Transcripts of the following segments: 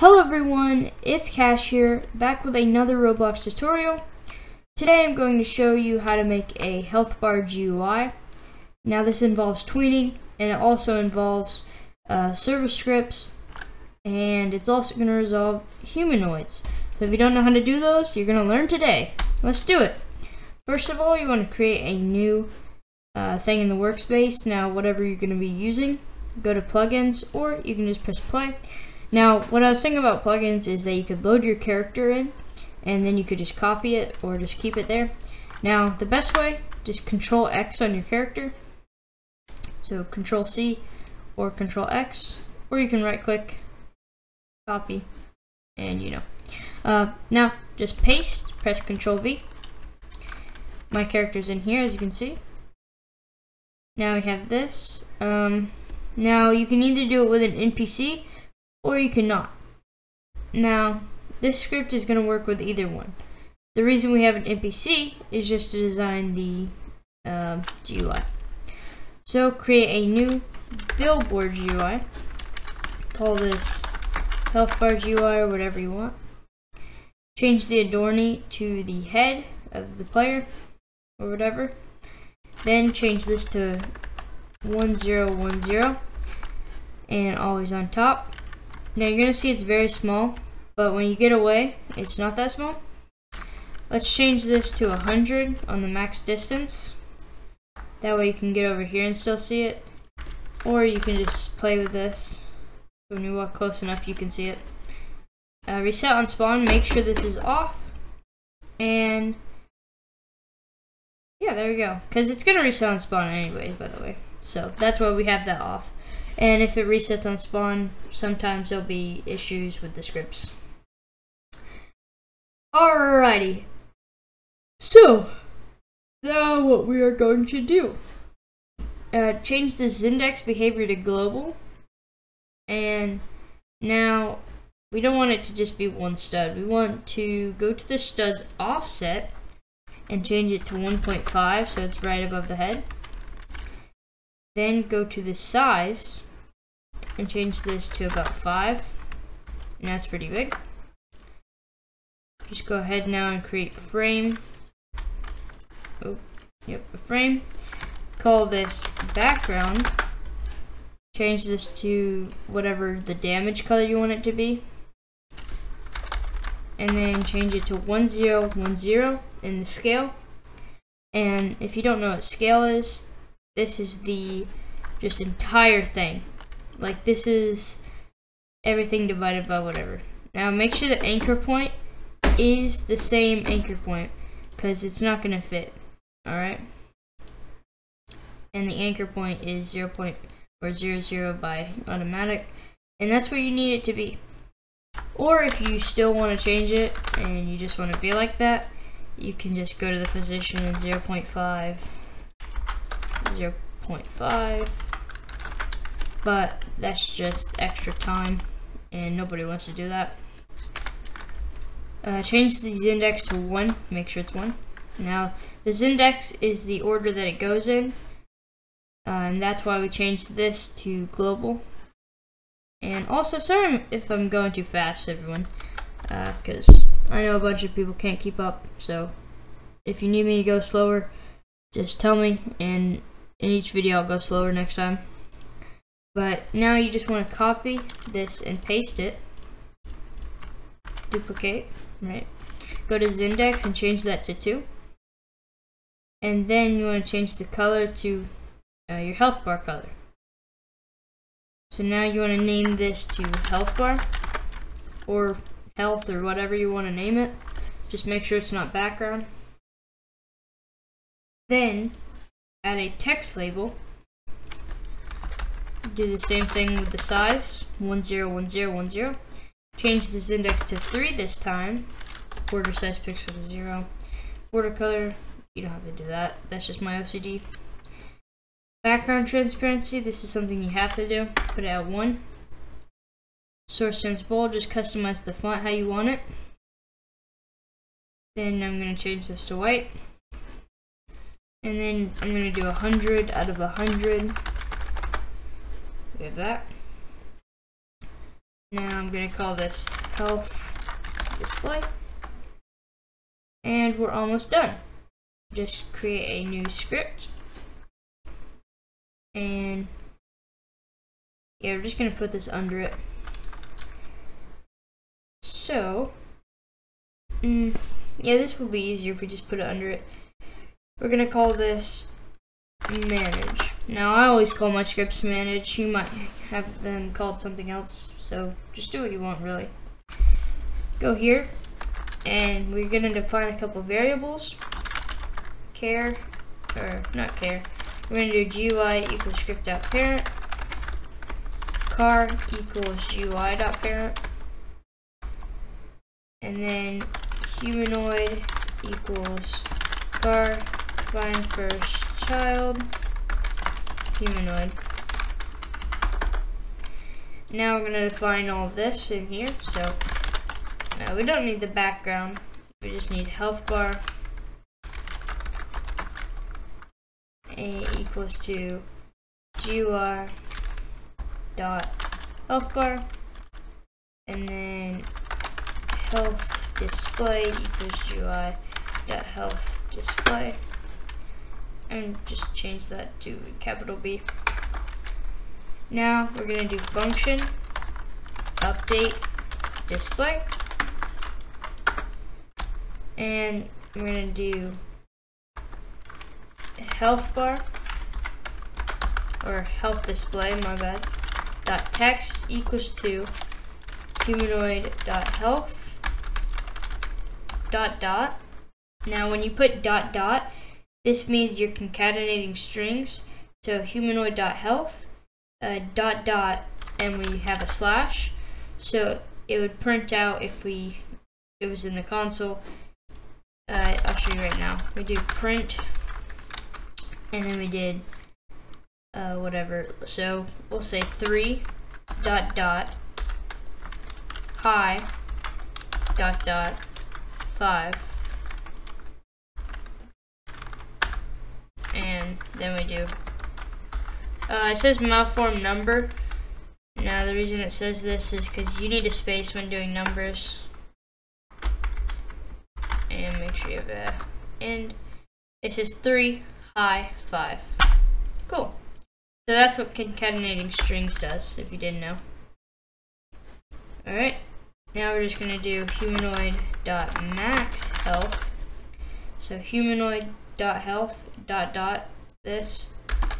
Hello everyone, it's Kash here, back with another Roblox tutorial. Today I'm going to show you how to make a health bar GUI. Now this involves tweening, and it also involves uh, server scripts, and it's also going to resolve humanoids. So if you don't know how to do those, you're going to learn today. Let's do it. First of all, you want to create a new uh, thing in the workspace. Now whatever you're going to be using, go to plugins, or you can just press play. Now, what I was saying about plugins is that you could load your character in, and then you could just copy it or just keep it there. Now, the best way, just Control X on your character. So Control C or Control X, or you can right click, copy, and you know. Uh, now, just paste, press Control V. My character's in here, as you can see. Now we have this. Um, now, you can either do it with an NPC, or you cannot. Now, this script is going to work with either one. The reason we have an NPC is just to design the uh, GUI. So create a new billboard GUI. Call this health bar GUI or whatever you want. Change the adornee to the head of the player or whatever. Then change this to 1010 and always on top. Now you're going to see it's very small, but when you get away, it's not that small. Let's change this to 100 on the max distance. That way you can get over here and still see it. Or you can just play with this. When you walk close enough, you can see it. Uh, reset on spawn, make sure this is off. And yeah, there we go. Because it's going to reset on spawn anyways, by the way. So that's why we have that off. And if it resets on spawn, sometimes there'll be issues with the scripts. Alrighty. So, now what we are going to do. Uh, change Zindex behavior to global. And now, we don't want it to just be one stud. We want to go to the stud's offset and change it to 1.5 so it's right above the head. Then go to the size and change this to about 5. And that's pretty big. Just go ahead now and create frame. Oh, yep, a frame. Call this background. Change this to whatever the damage color you want it to be. And then change it to 1010 in the scale. And if you don't know what scale is, this is the just entire thing. Like this is everything divided by whatever. Now make sure the anchor point is the same anchor point because it's not going to fit. Alright? And the anchor point is 0. Point, or 0, 0 by automatic. And that's where you need it to be. Or if you still want to change it and you just want to be like that, you can just go to the position in 0 0.5, 0 0.5, but that's just extra time and nobody wants to do that. Uh, change the index to 1, make sure it's 1. Now, this index is the order that it goes in, uh, and that's why we changed this to global. And also, sorry if I'm going too fast, everyone, because uh, I know a bunch of people can't keep up, so if you need me to go slower, just tell me, and in each video I'll go slower next time. But now you just want to copy this and paste it. Duplicate, right? Go to Zindex and change that to 2. And then you want to change the color to uh, your health bar color. So now you want to name this to health bar or health or whatever you want to name it. Just make sure it's not background. Then add a text label do the same thing with the size, 101010. Change Zindex to 3 this time. Border size pixel to 0. Border color, you don't have to do that. That's just my OCD. Background transparency, this is something you have to do. Put it at 1. Source sans bold, just customize the font how you want it. Then I'm going to change this to white. And then I'm going to do 100 out of 100. We have that. Now I'm going to call this health display. And we're almost done. Just create a new script. And yeah, we're just going to put this under it. So, mm, yeah, this will be easier if we just put it under it. We're going to call this manage. Now, I always call my scripts manage. You might have them called something else, so just do what you want, really. Go here, and we're going to define a couple variables. Care, or not care. We're going to do GUI equals script.parent. Car equals GUI.parent. And then humanoid equals car, find first child, humanoid. Now we're going to define all this in here. So now we don't need the background. We just need health bar. A equals to GUI dot health bar. And then health display equals GUI dot health display. And just change that to capital B. Now we're gonna do function update display and we're gonna do health bar or health display my bad dot text equals to humanoid dot health dot dot now when you put dot dot this means you're concatenating strings so humanoid dot health uh, dot dot and we have a slash so it would print out if we it was in the console uh, I'll show you right now. We do print, and then we did uh, whatever. So we'll say three dot dot hi dot dot five, then we do. Uh, it says malform number. Now the reason it says this is because you need a space when doing numbers and make sure you have a end. It says three, high, five. Cool. So that's what concatenating strings does, if you didn't know. Alright, now we're just gonna do humanoid dot max health. So humanoid dot health dot dot this.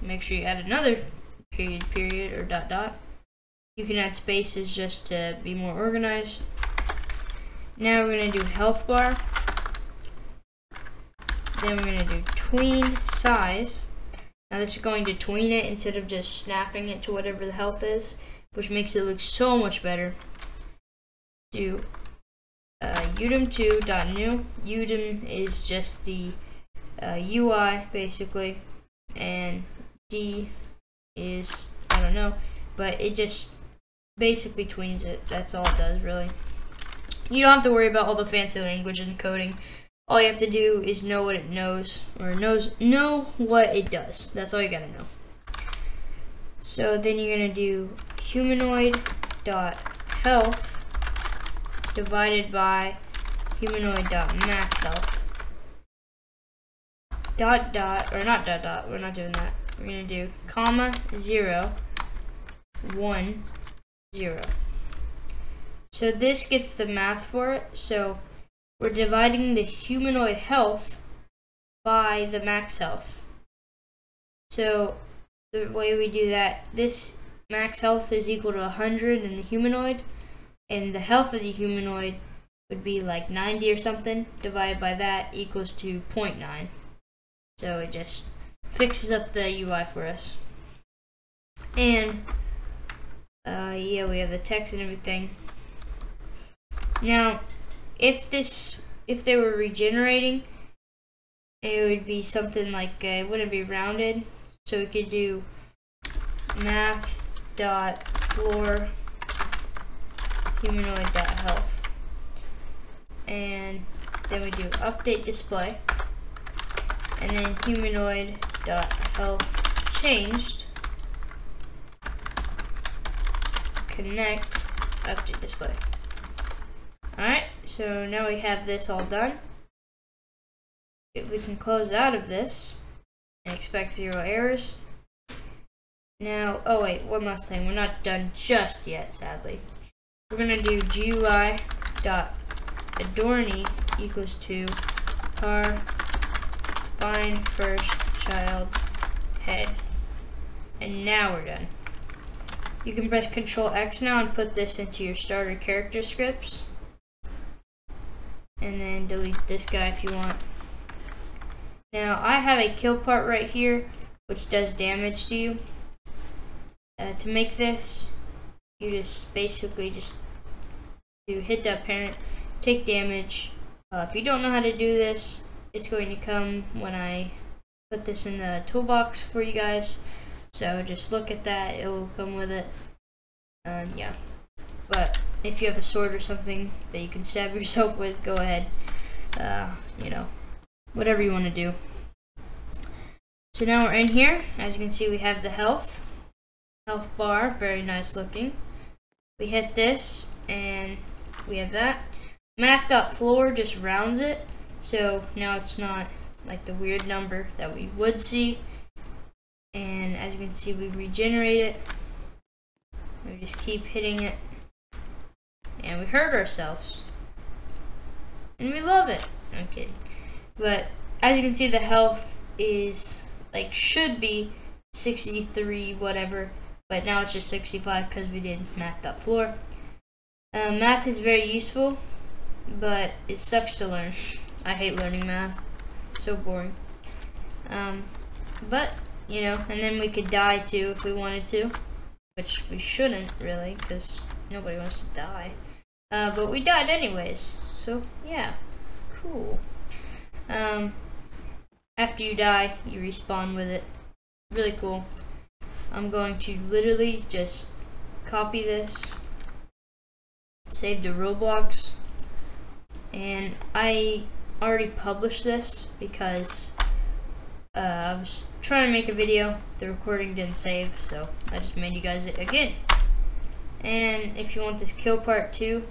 Make sure you add another period period or dot dot. You can add spaces just to be more organized. Now we're gonna do health bar then we're gonna do tween size. Now this is going to tween it instead of just snapping it to whatever the health is, which makes it look so much better. Do uh, UDim2.new. UDim is just the uh, UI basically, and D is I don't know, but it just basically tweens it. That's all it does really. You don't have to worry about all the fancy language and coding all you have to do is know what it knows or knows know what it does. That's all you gotta know. So then you're gonna do humanoid dot health divided by humanoid dot max health dot dot or not dot dot. We're not doing that. We're gonna do comma zero one zero. So this gets the math for it. So we're dividing the humanoid health by the max health. So the way we do that, this max health is equal to 100 in the humanoid, and the health of the humanoid would be like 90 or something, divided by that equals to 0.9. So it just fixes up the UI for us. And uh, yeah, we have the text and everything. Now, if this if they were regenerating, it would be something like uh, it wouldn't be rounded. So we could do math dot floor humanoid dot health, and then we do update display, and then humanoid dot health changed connect update display. Alright, so now we have this all done. We can close out of this and expect zero errors. Now, oh wait, one last thing. We're not done just yet, sadly. We're gonna do GUI dot adornee equals to car find first child head. And now we're done. You can press Control X now and put this into your starter character scripts. And then delete this guy if you want. Now I have a kill part right here which does damage to you. Uh, to make this, you just basically just do hit that parent, take damage. Uh, if you don't know how to do this, it's going to come when I put this in the toolbox for you guys. So just look at that, it will come with it. And yeah. But if you have a sword or something that you can stab yourself with, go ahead. Uh, you know, whatever you want to do. So now we're in here. As you can see, we have the health. Health bar, very nice looking. We hit this, and we have that. Math.floor just rounds it, so now it's not like the weird number that we would see. And as you can see, we regenerate it. We just keep hitting it. And we hurt ourselves. And we love it. I'm kidding. But as you can see, the health is, like, should be 63, whatever. But now it's just 65 because we did math.floor. Uh, math is very useful, but it sucks to learn. I hate learning math. So boring. Um, but you know, and then we could die too if we wanted to, which we shouldn't really, because nobody wants to die. Uh, but we died anyways, so yeah, cool. Um, after you die, you respawn with it. Really cool. I'm going to literally just copy this, save to Roblox, and I already published this because uh, I was trying to make a video, the recording didn't save, so I just made you guys it again. And if you want this kill part 2,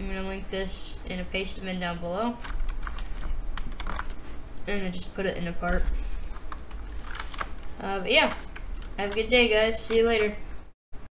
I'm going to link this in a Pastebin down below. And then just put it in a part. Uh, but yeah, have a good day guys, see you later.